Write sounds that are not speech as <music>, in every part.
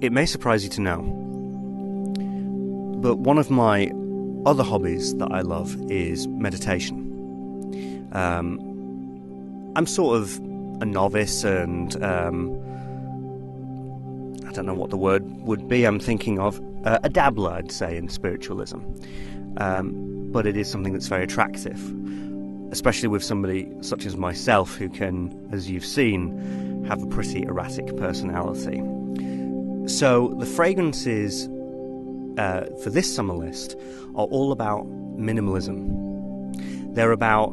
it may surprise you to know, but one of my other hobbies that I love is meditation. Um, I'm sort of a novice and um, I don't know what the word would be I'm thinking of. Uh, a dabbler, I'd say, in spiritualism. Um, but it is something that's very attractive, especially with somebody such as myself who can, as you've seen, have a pretty erratic personality. So the fragrances uh, for this summer list are all about minimalism. They're about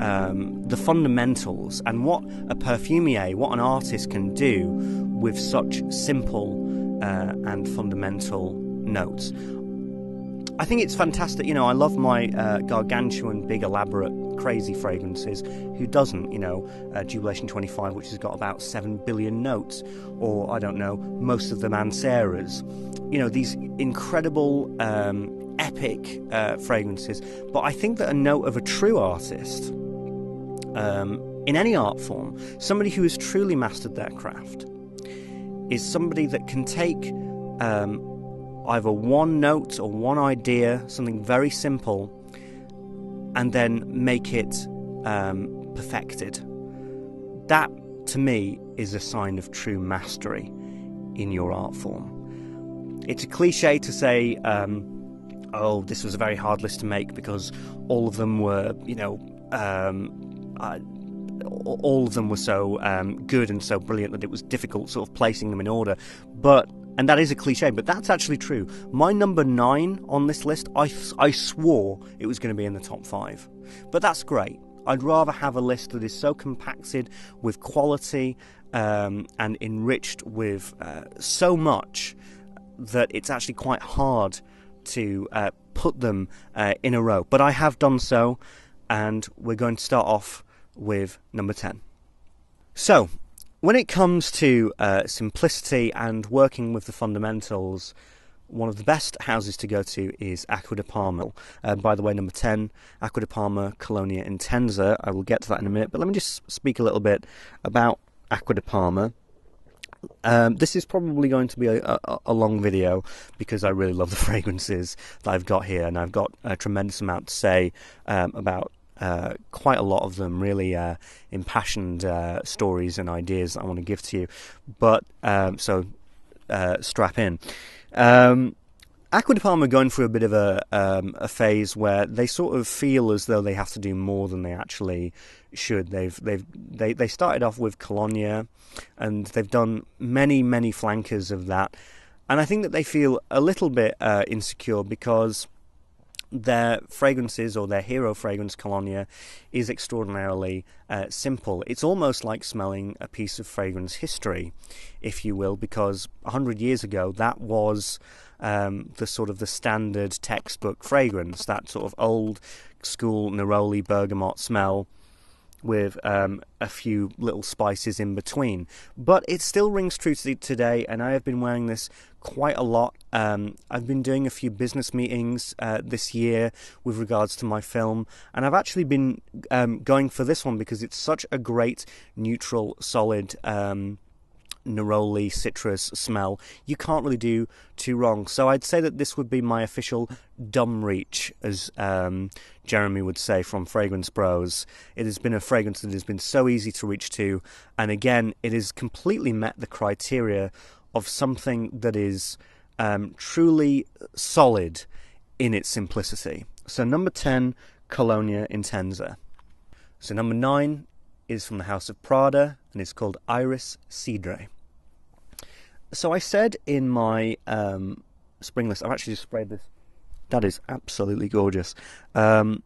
um, the fundamentals and what a perfumier, what an artist can do with such simple uh, and fundamental notes. I think it's fantastic. You know, I love my uh, gargantuan, big, elaborate, crazy fragrances. Who doesn't? You know, uh, Jubilation 25, which has got about 7 billion notes, or I don't know, most of them Mancera's. You know, these incredible, um, epic uh, fragrances. But I think that a note of a true artist, um, in any art form, somebody who has truly mastered their craft, is somebody that can take um, either one note or one idea, something very simple, and then make it um, perfected. That, to me, is a sign of true mastery in your art form. It's a cliche to say, um, oh, this was a very hard list to make because all of them were, you know, um, all of them were so um, good and so brilliant that it was difficult sort of placing them in order. But and that is a cliche, but that's actually true. My number nine on this list, I, I swore it was going to be in the top five. But that's great. I'd rather have a list that is so compacted with quality um, and enriched with uh, so much that it's actually quite hard to uh, put them uh, in a row. But I have done so, and we're going to start off with number 10. So, when it comes to uh, simplicity and working with the fundamentals, one of the best houses to go to is Acqua di Parma. Uh, by the way, number 10, Acqua di Parma Colonia Intensa. I will get to that in a minute, but let me just speak a little bit about Acqua di Parma. Um, this is probably going to be a, a, a, long video because I really love the <laughs> fragrances that I've got here, and I've got a tremendous amount to say um, about uh, quite a lot of them really uh, impassioned uh, stories and ideas I want to give to you. But um, so uh, strap in. Um, Acqua di Parma are going through a bit of a um, a phase where they sort of feel as though they have to do more than they actually should. They've they've they they started off with Colonia, and they've done many many flankers of that, and I think that they feel a little bit uh, insecure because their fragrances or their hero fragrance colonia is extraordinarily uh, simple. It's almost like smelling a piece of fragrance history, if you will, because 100 years ago that was um, the sort of the standard textbook fragrance, that sort of old school neroli bergamot smell with um, a few little spices in between. But it still rings true to today, and I have been wearing this quite a lot. Um, I've been doing a few business meetings uh, this year with regards to my film, and I've actually been um, going for this one because it's such a great neutral, solid. Um, neroli citrus smell, you can't really do too wrong. So I'd say that this would be my official dumb reach, as um, Jeremy would say from Fragrance Bros. It has been a fragrance that has been so easy to reach to, and again, it has completely met the criteria of something that is um, truly solid in its simplicity. So number 10, Colonia Intensa. So number 9 is from the House of Prada and it's called Iris Cedre. So I said in my um, spring list, I've actually just sprayed this. That is absolutely gorgeous. Um,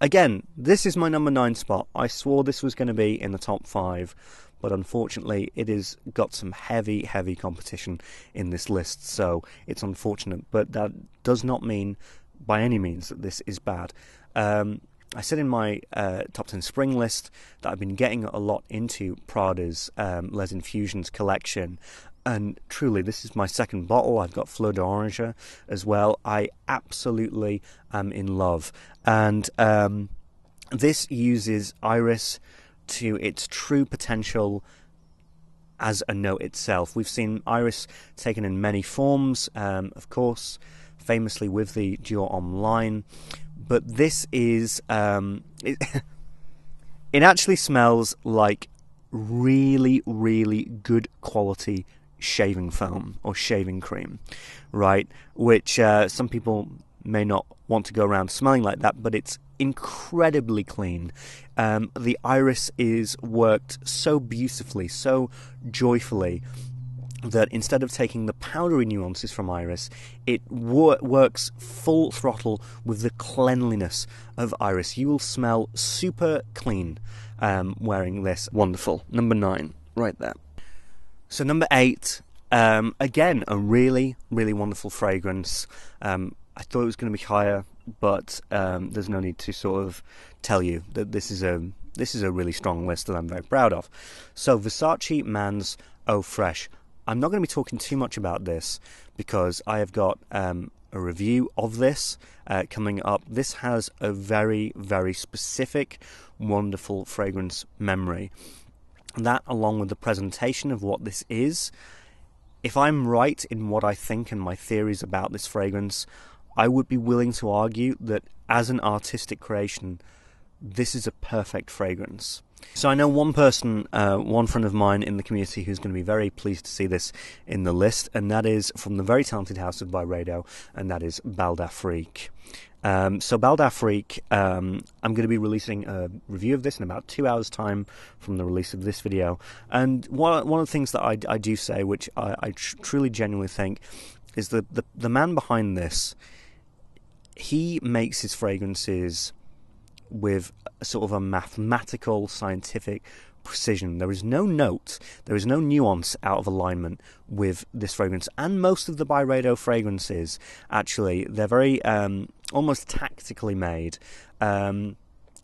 again, this is my number nine spot. I swore this was going to be in the top five, but unfortunately, it has got some heavy, heavy competition in this list. So it's unfortunate, but that does not mean by any means that this is bad. Um, I said in my uh, top 10 spring list that I've been getting a lot into Prada's um, Les Infusions collection. And truly, this is my second bottle. I've got Fleur d'Orange as well. I absolutely am in love. And um, this uses iris to its true potential as a note itself. We've seen iris taken in many forms, um, of course, famously with the Dior Homme line, but this is um, it, <laughs> it actually smells like really, really good quality shaving foam or shaving cream, right? Which uh, some people may not want to go around smelling like that, but it's incredibly clean. Um, the iris is worked so beautifully, so joyfully. That instead of taking the powdery nuances from Iris, it wor- works full throttle with the cleanliness of Iris. You will smell super clean um, wearing this. Wonderful. Number nine, right there. So, number eight, um, again, a really, really wonderful fragrance. Um, I thought it was going to be higher, but um, there's no need to sort of tell you that this is a this is a really strong list that I'm very proud of. So Versace Man's Eau Fresh. I'm not going to be talking too much about this because I have got um, a review of this uh, coming up. This has a very very specific, wonderful fragrance memory. That, along with the presentation of what this is, if I'm right in what I think and my theories about this fragrance, I would be willing to argue that as an artistic creation, this is a perfect fragrance. So I know one person, uh, one friend of mine in the community who's going to be very pleased to see this in the list, and that is from the very talented house of Byredo, and that is Bal d'Afrique. Um, so Bal d'Afrique, um, I'm going to be releasing a review of this in about two hours' time from the release of this video. And one one of the things that I, I do say, which I, I tr- truly genuinely think, is that the the man behind this he makes his fragrances with sort of a mathematical, scientific precision. There is no note, there is no nuance out of alignment with this fragrance. And most of the Byredo fragrances, actually, they're very um, almost tactically made. Um,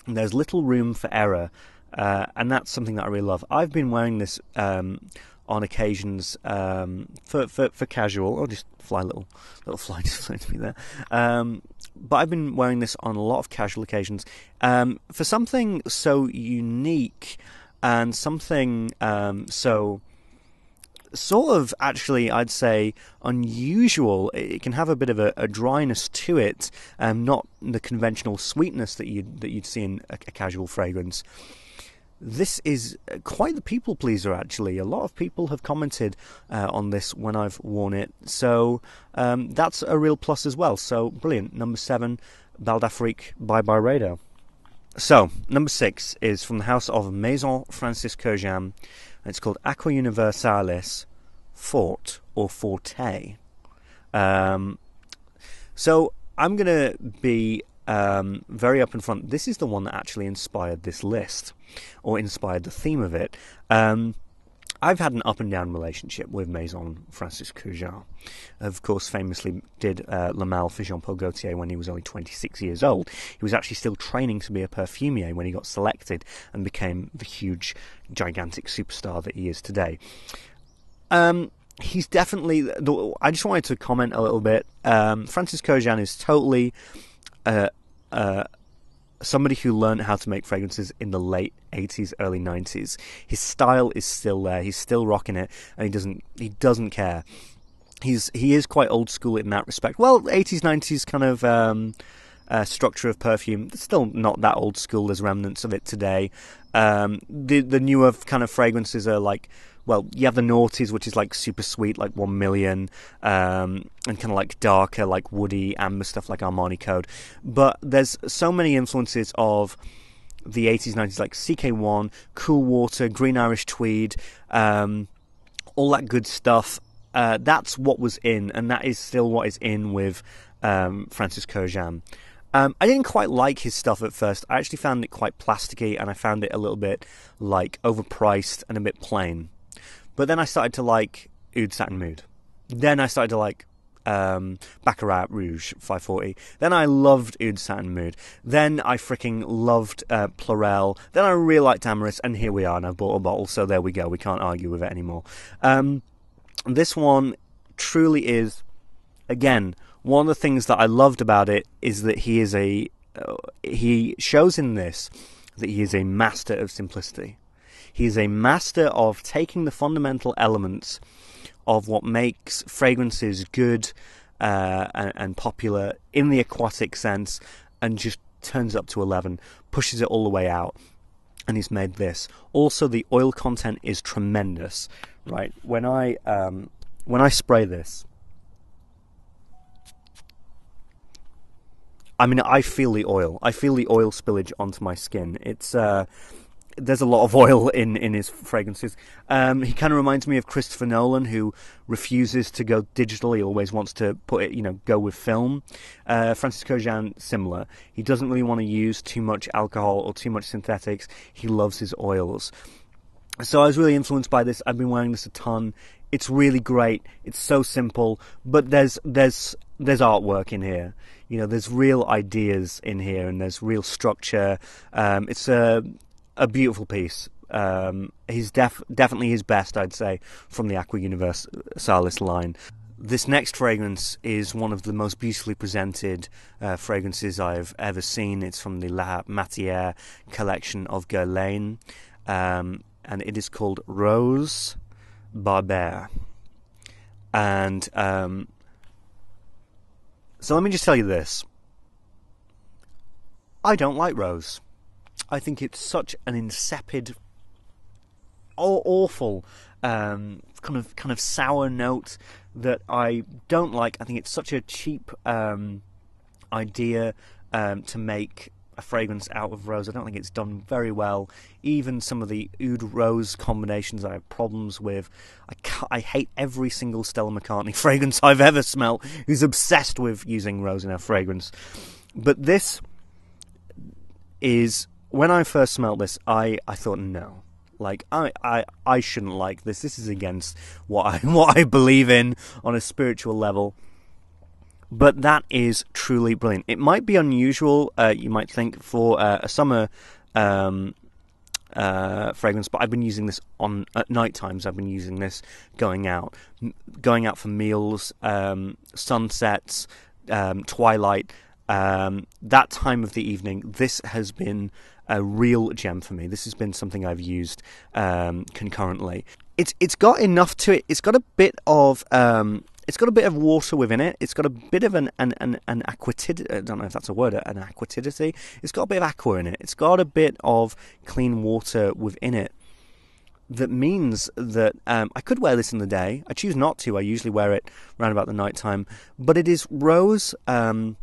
there's little room for error, uh, and that's something that I really love. I've been wearing this um, on occasions um, for, for, for casual. I'll just fly little little <laughs> fly just flew to me there. Um, but I've been wearing this on a lot of casual occasions um, for something so unique and something um, so sort of actually I'd say unusual. It can have a bit of a, a dryness to it, um, not the conventional sweetness that you that you'd see in a, a casual fragrance this is quite the people pleaser, actually. A lot of people have commented uh, on this when I've worn it, so um, that's a real plus as well. So, brilliant. Number seven, Bal d'Afrique by Byredo. So, number six is from the house of Maison Francis Kurkdjian. It's called Aqua Universalis Fort or Forte. Um, so, I'm going to be um, very up in front. This is the one that actually inspired this list, or inspired the theme of it. Um, I've had an up and down relationship with Maison Francis Kurkdjian. Of course, famously did uh, Le Male for Jean Paul Gaultier when he was only 26 years old. He was actually still training to be a perfumier when he got selected and became the huge, gigantic superstar that he is today. Um, he's definitely. I just wanted to comment a little bit. Um, Francis Kurkdjian is totally uh, uh, somebody who learned how to make fragrances in the late 80s early 90s his style is still there. He's still rocking it and he doesn't he doesn't care. He's he is quite old school in that respect. Well 80s 90s kind of um, uh, structure of perfume it's still not that old school there's remnants of it today um, the the newer kind of fragrances are like well, you have the naughties, which is like super sweet, like one million, um, and kind of like darker, like woody amber stuff, like Armani Code. But there's so many influences of the 80s, 90s, like CK1, Cool Water, Green Irish Tweed, um, all that good stuff. Uh, that's what was in, and that is still what is in with um, Francis Kurkdjian. Um, I didn't quite like his stuff at first. I actually found it quite plasticky, and I found it a little bit like overpriced and a bit plain. But then I started to like Oud Satin Mood. Then I started to like um, Baccarat Rouge 540. Then I loved Oud Satin Mood. Then I freaking loved uh, Pluriel. Then I really liked Amorous, and here we are, and I've bought a bottle, so there we go. We can't argue with it anymore. Um, this one truly is, again, one of the things that I loved about it is that he is a, uh, he shows in this that he is a master of simplicity. He is a master of taking the fundamental elements of what makes fragrances good uh, and, and popular in the aquatic sense and just turns it up to 11, pushes it all the way out, and he's made this. Also, the oil content is tremendous, right? When I um, when I spray this, I mean, I feel the oil. I feel the oil spillage onto my skin. It's uh, there's a lot of <laughs> oil in, in his fragrances. Um, he kind of reminds me of Christopher Nolan, who refuses to go digital. He always wants to put it, you know, go with film. Uh, Francis Kurkdjian, similar. He doesn't really want to use too much alcohol or too much synthetics. He loves his oils. So I was really influenced by this. I've been wearing this a ton. It's really great. It's so simple, but there's there's there's artwork in here. You know, there's real ideas in here, and there's real structure. Um, it's a a beautiful piece. Um, he's def- definitely his best, I'd say, from the Aqua Universalis line. This next fragrance is one of the most beautifully presented uh, fragrances I've ever seen. It's from the La Matière collection of Guerlain, um, and it is called Rose Barbare. And um, so let me just tell you this I don't like rose. I think it's such an insipid, awful, um, kind of kind of sour note that I don't like. I think it's such a cheap um, idea um, to make a fragrance out of rose. I don't think it's done very well. Even some of the oud rose combinations I have problems with. I, I hate every single Stella McCartney <laughs> fragrance I've ever smelt. Who's obsessed with using rose in her fragrance, but this is when I first smelled this, I, I thought no. Like I, I I shouldn't like this. This is against what I <laughs> what I believe in on a spiritual level. But that is truly brilliant. It might be unusual, uh, you might think, for uh, a summer um, uh, fragrance, but I've been using this on at night times. I've been using this going out, going out for meals, um, sunsets, um, twilight. Um, that time of the evening, this has been a real gem for me. This has been something I've used um, concurrently. It's it's got enough to it. It's got a bit of um, it's got a bit of water within it. It's got a bit of an an an, an aquatid. I don't know if that's a word. An aquatidity. It's got a bit of aqua in it. It's got a bit of clean water within it. That means that um, I could wear this in the day. I choose not to. I usually wear it around about the night time. But it is rose um,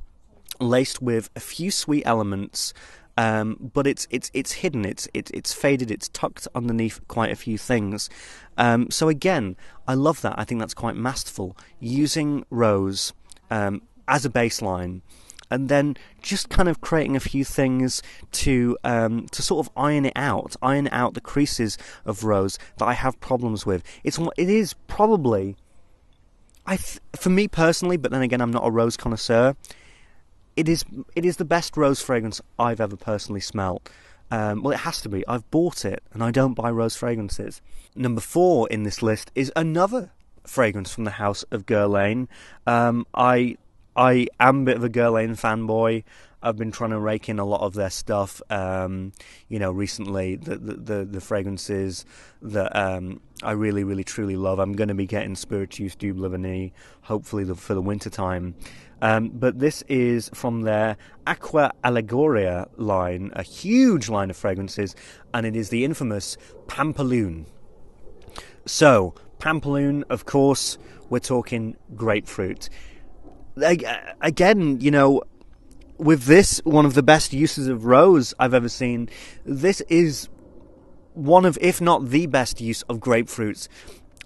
laced with a few sweet elements um, but it's it's it's hidden, it's it's it's faded, it's tucked underneath quite a few things. Um, so again, I love that. I think that's quite masterful. Using rose um, as a baseline, and then just kind of creating a few things to um, to sort of iron it out, iron out the creases of rose that I have problems with. It's it is probably. I th- for me personally, but then again, I'm not a rose connoisseur it is it is the best rose fragrance I've ever personally smelt. Um, well, it has to be. I've bought it, and I don't buy rose fragrances. Number four in this list is another fragrance from the house of Guerlain. Um, I I am a bit of a Guerlain fanboy. I've been trying to rake in a lot of their stuff. Um, you know, recently the the, the, the fragrances that um, I really, really, truly love. I'm going to be getting Spiritueuse du hopefully the, for the winter time. Um, but this is from their Aqua Allegoria line, a huge line of fragrances, and it is the infamous Pamplelune. So, Pamplelune, of course, we're talking grapefruit. Again, you know, with this, one of the best uses of rose I've ever seen, this is one of, if not the best use of grapefruits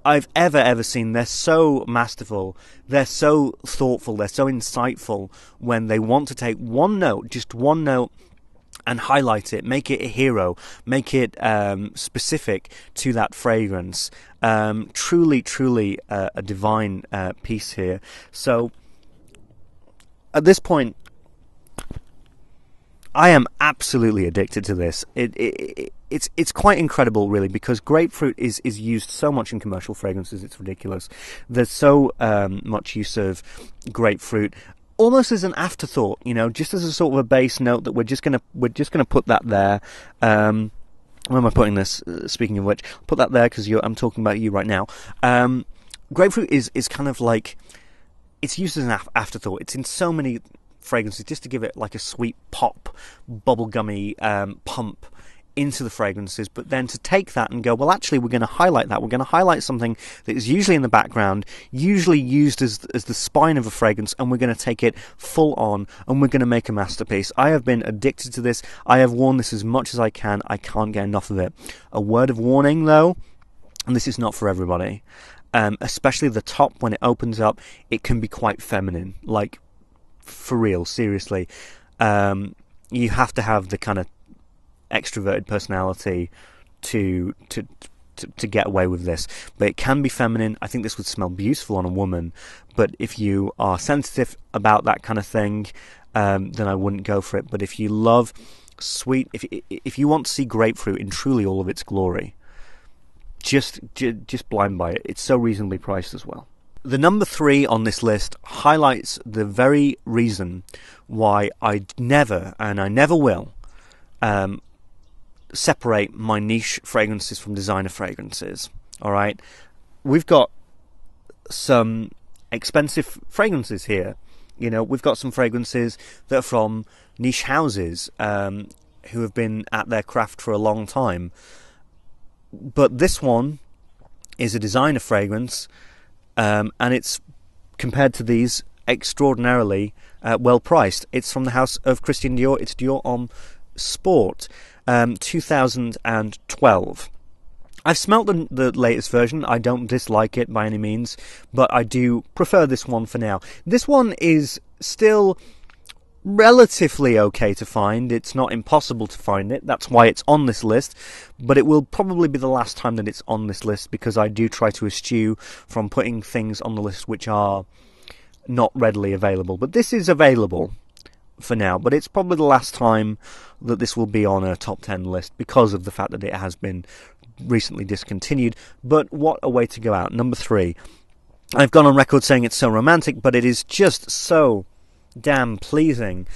I've ever, ever seen. They're so masterful. They're so thoughtful. They're so insightful when they want to take one note, just one note, and highlight it, make it a hero, make it um, specific to that fragrance. Um, truly, truly uh, a divine uh, piece here. So, at this point, I am absolutely addicted to this. It, it, it, it's it's quite incredible, really, because grapefruit is, is used so much in commercial fragrances. It's ridiculous. There's so um, much use of grapefruit, almost as an afterthought, you know, just as a sort of a base note that we're just gonna we're just gonna put that there. Um, Where am I putting this? Uh, speaking of which, put that there because I'm talking about you right now. Um, grapefruit is is kind of like it's used as an afterthought. It's in so many fragrances just to give it like a sweet pop, bubblegummy um, pump into the fragrances, but then to take that and go, well, actually, we're going to highlight that. We're going to highlight something that is usually in the background, usually used as as the spine of a fragrance, and we're going to take it full on, and we're going to make a masterpiece. I have been addicted to this. I have worn this as much as I can. I can't get enough of it. A word of warning, though, and this is not for everybody. Um, especially the top when it opens up, it can be quite feminine. Like for real, seriously. Um, you have to have the kind of extroverted personality to to to, to get away with this. But it can be feminine. I think this would smell beautiful on a woman. But if you are sensitive about that kind of thing, um, then I wouldn't go for it. But if you love sweet, if if you want to see grapefruit in truly all of its glory, just just blind buy it. It's so reasonably priced as well. The number three on this list highlights the very reason why I never and I never will um, separate my niche fragrances from designer fragrances. All right, we've got some expensive fragrances here. You know, we've got some fragrances that are from niche houses um, who have been at their craft for a long time. But this one is a designer fragrance, um, and it's compared to these extraordinarily uh, well priced. It's from the house of Christian Dior. It's Dior Homme Sport um, 2012. I've smelt the, the latest version. I don't dislike it by any means, but I do prefer this one for now. This one is still relatively okay to find. It's not impossible to find it. That's why it's on this list. But it will probably be the last time that it's on this list because I do try to eschew from putting things on the list which are not readily available. But this is available for now, but it's probably the last time that this will be on a top 10 list because of the fact that it has been recently discontinued. But what a way to go out. Number three. I've gone on record saying it's so romantic, but it is just so damn pleasing.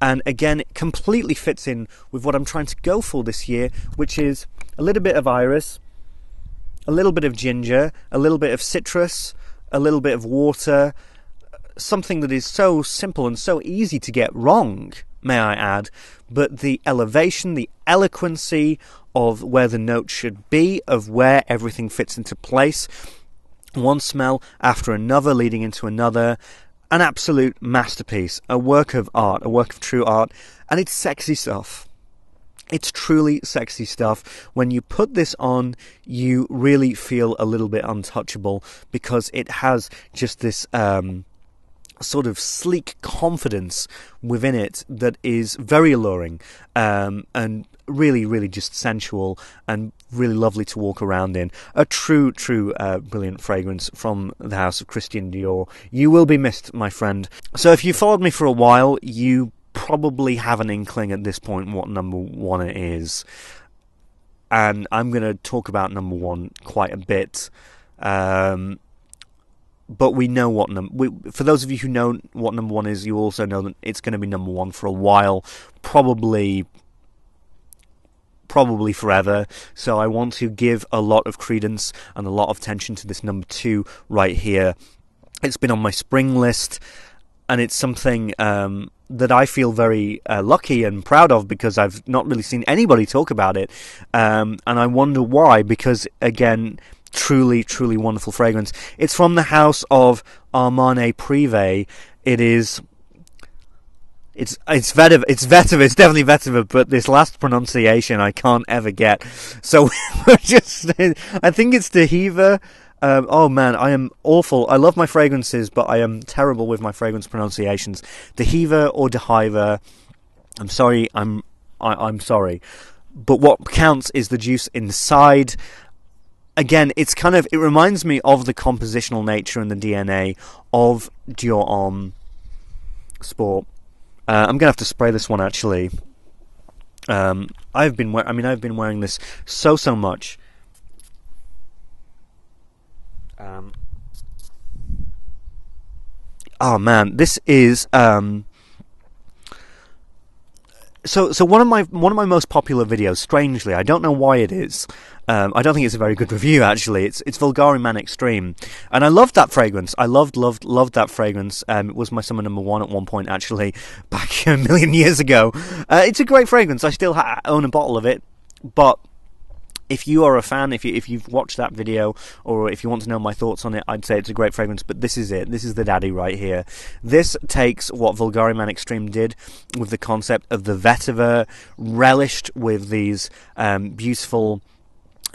And again, it completely fits in with what I'm trying to go for this year, which is a little bit of iris, a little bit of ginger, a little bit of citrus, a little bit of water, something that is so simple and so easy to get wrong, may I add, but the elevation, the eloquency of where the note should be, of where everything fits into place, one smell after another leading into another, an absolute masterpiece, a work of art, a work of true art, and it's sexy stuff. It's truly sexy stuff. When you put this on, you really feel a little bit untouchable because it has just this um, sort of sleek confidence within it that is very alluring um, and really, really just sensual and really lovely to walk around in. A true, true, uh, brilliant fragrance from the house of Christian Dior. You will be missed, my friend. So if you followed me for a while, you probably have an inkling at this point what number one it is. And I'm going to talk about number one quite a bit. Um, but we know what number. For those of you who know what number one is, you also know that it's going to be number one for a while, probably, probably forever. So I want to give a lot of credence and a lot of attention to this number two right here. It's been on my spring list, and it's something um, that I feel very uh, lucky and proud of because I've not really seen anybody talk about it, um, and I wonder why. Because again truly, truly wonderful fragrance. It's from the house of Armani Privé. It is. It's it's vetiver, it's vetiver, it's definitely vetiver, but this last pronunciation I can't ever get. So <laughs> we're just, I think it's Dehiva. Um, oh man, I am awful. I love my fragrances, but I am terrible with my fragrance pronunciations. Dehiva or Dehiva. I'm sorry. I'm I, am sorry. But what counts is the juice inside again, it's kind of it reminds me of the compositional nature and the DNA of Dior Homme Sport. Uh, I'm gonna have to spray this one actually. Um, I've been I mean I've been wearing this so so much. Um, oh man, this is um, so so one of my one of my most popular videos, strangely, I don't know why it is. Um, I don't think it's a very good review actually. It's it's Vulgari Man Extreme, and I loved that fragrance. I loved loved loved that fragrance. Um, it was my summer number one at one point actually, <laughs> back a million years ago. Uh, it's a great fragrance. I still ha- own a bottle of it, but if you are a fan, if you if you've watched that video, or if you want to know my thoughts on it, I'd say it's a great fragrance. But this is it. This is the daddy right here. This takes what Vulgari Man Extreme did with the concept of the vetiver, relished with these um, beautiful.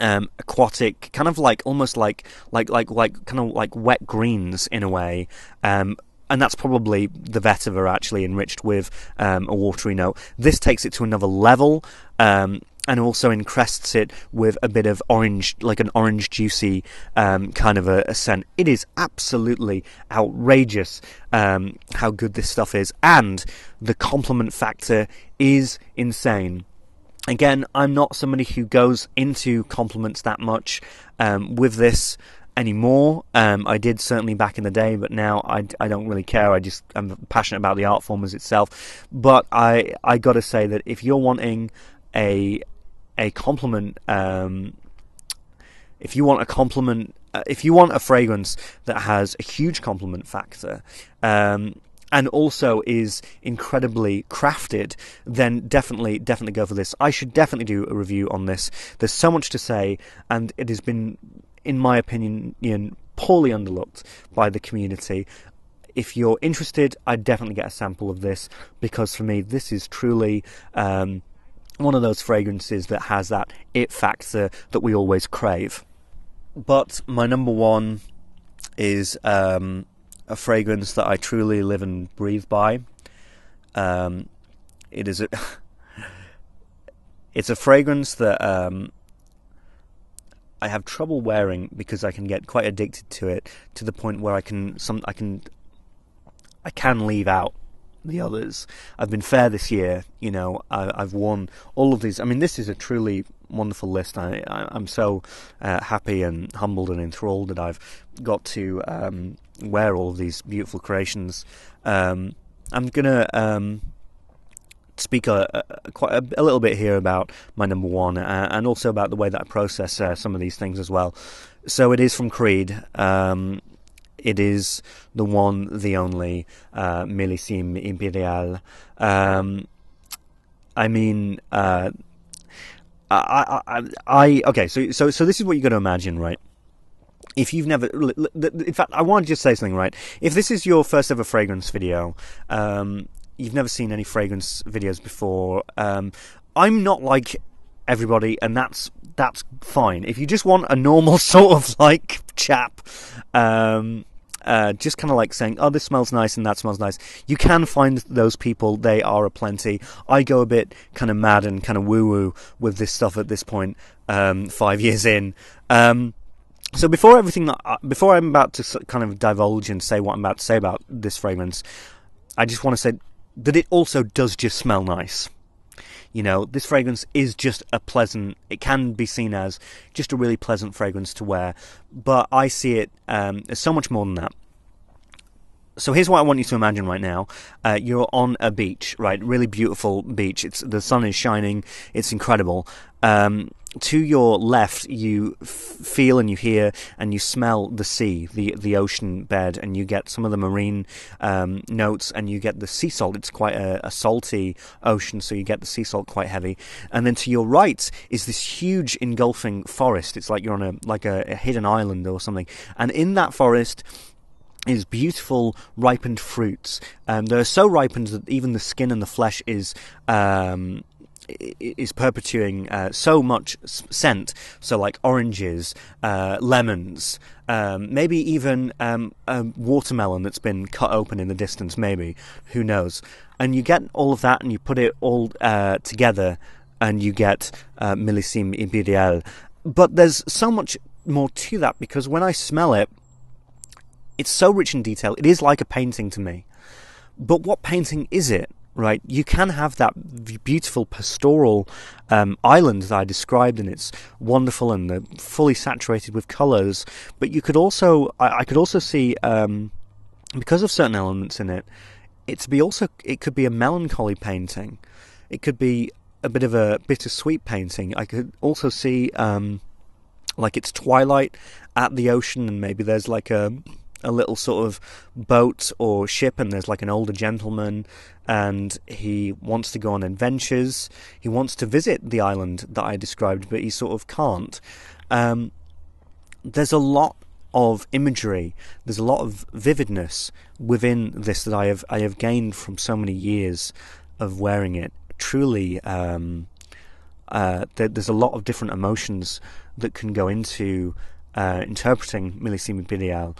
Um, aquatic, kind of like almost like like like like kind of like wet greens in a way, um, and that's probably the vetiver actually enriched with um, a watery note. This takes it to another level. Um, and also encrests it with a bit of orange, like an orange juicy um, kind of a, a, scent. It is absolutely outrageous um, how good this stuff is, and the compliment factor is insane. Again, I'm not somebody who goes into compliments that much um, with this anymore. Um, I did certainly back in the day, but now I, I don't really care. I just I'm passionate about the art form as itself. But I I got to say that if you're wanting a a compliment, um, if you want a compliment, uh, if you want a fragrance that has a huge compliment factor, um, and also is incredibly crafted, then definitely, definitely go for this. I should definitely do a review on this. There's so much to say, and it has been, in my opinion, poorly underlooked by the community. If you're interested, I'd definitely get a sample of this because for me, this is truly. Um, one of those fragrances that has that it factor that we always crave. But my number one is um, a fragrance that I truly live and breathe by. Um, it is a <laughs> it's a fragrance that um, I have trouble wearing because I can get quite addicted to it to the point where I can some I can I can leave out the others. I've been fair this year. You know, I, have won all of these. I mean, this is a truly wonderful list. I, am so uh, happy and humbled and enthralled that I've got to um, wear all of these beautiful creations. Um, I'm gonna um, speak a, a quite a, a, little bit here about my number one, uh, and also about the way that I process uh, some of these things as well. So it is from Creed. Um, it is the one, the only uh, Impérial. Um, I mean, uh, I, I, I, okay. So, so, so this is what you got to imagine, right? If you've never, in fact, I want to just say something, right? If this is your first ever fragrance video, um, you've never seen any fragrance videos before. Um, I'm not like everybody, and that's that's fine. If you just want a normal <laughs> sort of like chap, um, uh, just kind of like saying, "Oh, this smells nice and that smells nice." You can find those people; they are a plenty. I go a bit kind of mad and kind of woo-woo with this stuff at this point, um, five <laughs> years in. Um, so before everything, before I'm about to kind of divulge and say what I'm about to say about this fragrance, I just want to say that it also does just smell nice. You know, this fragrance is just a pleasant, it can be seen as just a really pleasant fragrance to wear, but I see it um, as so much more than that so here's what I want you to imagine right now. Uh, you're on a beach, right? Really beautiful beach. It's the sun is shining. It's incredible. Um, to your left, you f- feel and you hear and you smell the sea, the the ocean bed, and you get some of the marine um, notes, and you get the sea salt. It's quite a, a, salty ocean, so you get the sea salt quite heavy. And then to your right is this huge engulfing forest. It's like you're on a like a, a hidden island or something. And in that forest is beautiful ripened fruits. Um, they're so ripened that even the skin and the flesh is um, is perpetuating uh, so much scent. So, like oranges, uh, lemons, um, maybe even um, a watermelon that's been cut open in the distance. Maybe who knows? And you get all of that, and you put it all uh, together, and you get uh, Millésime Impérial. But there's so much more to that because when I smell it, it's so rich in detail. It is like a painting to me. But what painting is it? right? You can have that beautiful pastoral um, island that I described, and it's wonderful and uh, fully saturated with colours. But you could also, I, I could also see, um, because of certain elements in it, it be also, it could be a melancholy painting. it could be a bit of a bittersweet painting. I could also see um, like it's twilight at the ocean, and maybe there's like a a little sort of boat or ship, and there's like an older gentleman, and he wants to go on adventures. He wants to visit the island that I described, but he sort of can't. Um, there's a lot of imagery. There's a lot of vividness within this that I have I have gained from so many years of wearing it. Truly, um, uh, there, there's a lot of different emotions that can go into uh, interpreting Bidial,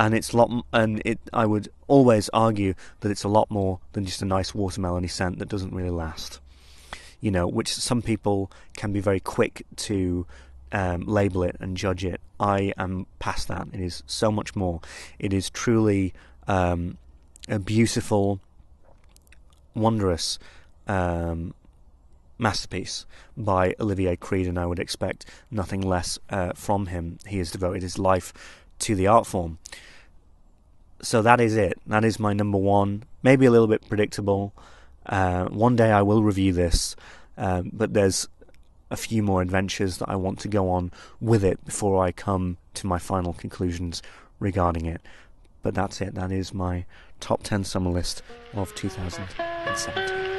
and it's a lot. And it, I would always argue that it's a lot more than just a nice watermelony scent that doesn't really last. You know, which some people can be very quick to um, label it and judge it. I am past that. It is so much more. It is truly um, a beautiful, wondrous um, masterpiece by Olivier Creed, and I would expect nothing less uh, from him. He has devoted his life to the art form. So that is it. That is my number one. Maybe a little bit predictable. Uh, one day I will review this, uh, but there's a few more adventures that I want to go on with it before I come to my final conclusions regarding it. But that's it. That is my top 10 summer list of 2017.